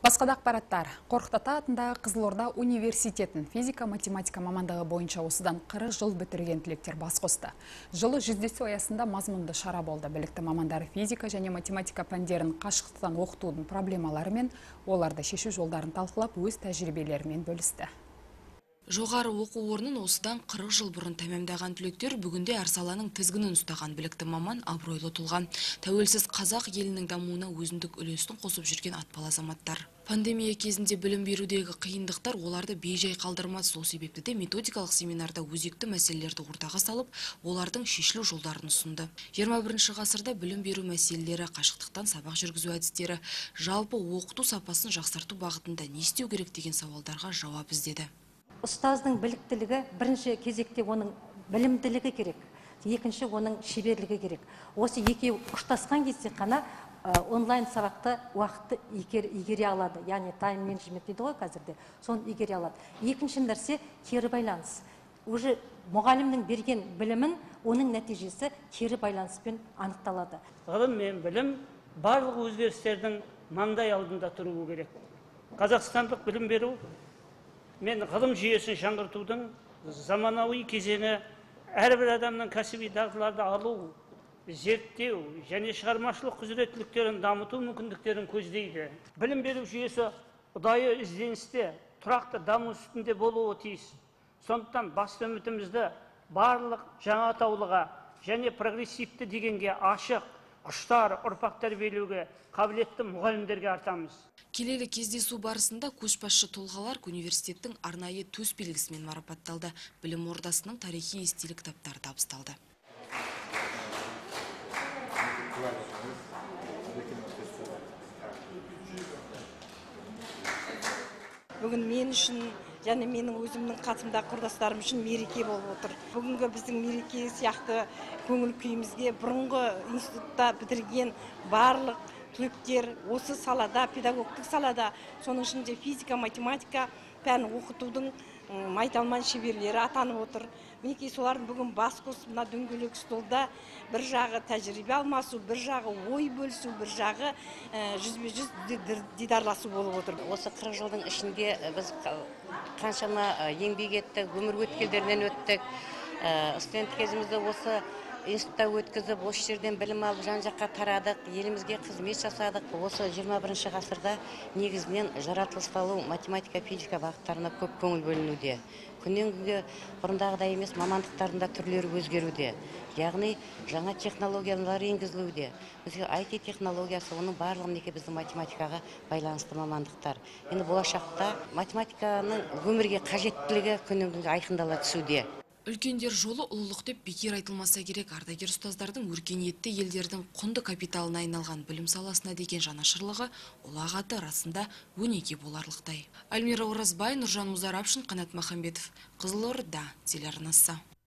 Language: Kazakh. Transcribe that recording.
Басқа да ақпараттар. Қорқыт Ата атындағы Қызылорда университетін физика математика мамандығы бойынша осыдан 40 жыл бітірген түлектер бас қосты. Жылы жүздесу аясында мазмұнды шара болды. Білікті мамандар физика және математика пәндерін қашықтықтан оқытудың проблемалары мен оларды шешу жолдарын талқылап өз тәжірибелерімен бөлісті. Жоғары оқу орнын осыдан 40 жыл бұрын тәмамдаған түлектер бүгінде әр саланың тізгінін ұстаған білікті маман абыройлы тұлған. Тәуелсіз қазақ елінің дамуына өзіндік үлесін қосып жүрген атпал азаматтар. Пандемия кезінде білім берудегі қиындықтар оларды бейжай қалдырмады. Сол себепті де методикалық семинарда өзекті мәселелерді ортаға салып, олардың шешілу жолдарын ұсынды. 21 ғасырда білім беру мәселелері, қашықтықтан сабақ жүргізу әдістері, жалпы оқыту сапасын жақсарту бағытында не істеу керек деген сауалдарға жауап іздеді ұстаздың біліктілігі бірінші кезекте оның білімділігі керек екінші оның шеберлігі керек. Осы екеуі ұштасқан кезде ғана онлайн сабақты уақытты игере алады. Яғни тайм менеджмент дейді ғой қазірде соны игере алады. Екінші нәрсе кері байланыс. Уже мұғалімнің берген білімін оның нәтижесі кері байланыспен анықталады. Ғылым мен білім барлық өзгерістердің маңдай алдында тұруы керек. Қазақстандық білім беру мен ғылым жүйесін жаңғыртудың заманауи кезеңі әрбір адамның кәсіби дағдыларды алу зерттеу және шығармашылық құзыреттіліктерін дамыту мүмкіндіктерін көздейді. Білім беру жүйесі ұдайы ізденісте тұрақты даму үстінде болуы тиіс. Сондықтан басты үмітімізді барлық жаңа атаулыға және прогрессивті дегенге ашық құштар ұрпақ тәрбиелеуге қабілетті мұғалімдерге артамыз. Келелі кездесу барысында көшбасшы тұлғалар университеттің арнайы төс белгісімен марапатталды. Білім ордасының тарихи естелік кітаптары табысталды. Бүгін мен үшін және менің өзімнің қасымдағы құрдастарым үшін мереке болып отыр. Бүгінгі біздің мереке сияқты көңіл күйімізге бұрынғы институтта бітірген барлық түлектер осы салада педагогтық салада соның ішінде физика математика пән оқытудың майталман шеберлері атанып отыр. Мінекей солардың бүгін бас қосып мына дөңгелек столда бір жағы тәжірибе алмасу бір жағы ой бөлісу бір жағы жүзбе жүз дидарласу болып отыр. Осы қырық жылдың ішінде біз қаншама еңбек еттік өмір өткелдерінен өттік. Студент кезімізді осы институтта өткізіп осы жерден білім алып жан жаққа тарадық елімізге қызмет жасадық. Осы 21 ғасырда негізінен жаратылыстану математика физика бағыттарына көп көңіл бөлінуде. Күннен күнге бұрындағыдай емес мамандықтардың да түрлері өзгеруде. Яғни жаңа технологиялар енгізілуде. Бізге IT технологиясы оның барлығы мінекей біздің математикаға байланысты мамандықтар. Енді болашақта математиканың өмірге қажеттілігі күннен күнге айқындала түсуде. Үлкендер жолы ұлылық деп бекер айтылмаса керек. Ардагер ұстаздардың өркениетті елдердің құнды капиталына айналған білім саласына деген жанашырлығы ұлағаты расында өнеге боларлықтай. Альмира Оразбай, Нұржан Музарапшын, Қанат Махамбетов, Қызылорда телеарнасы.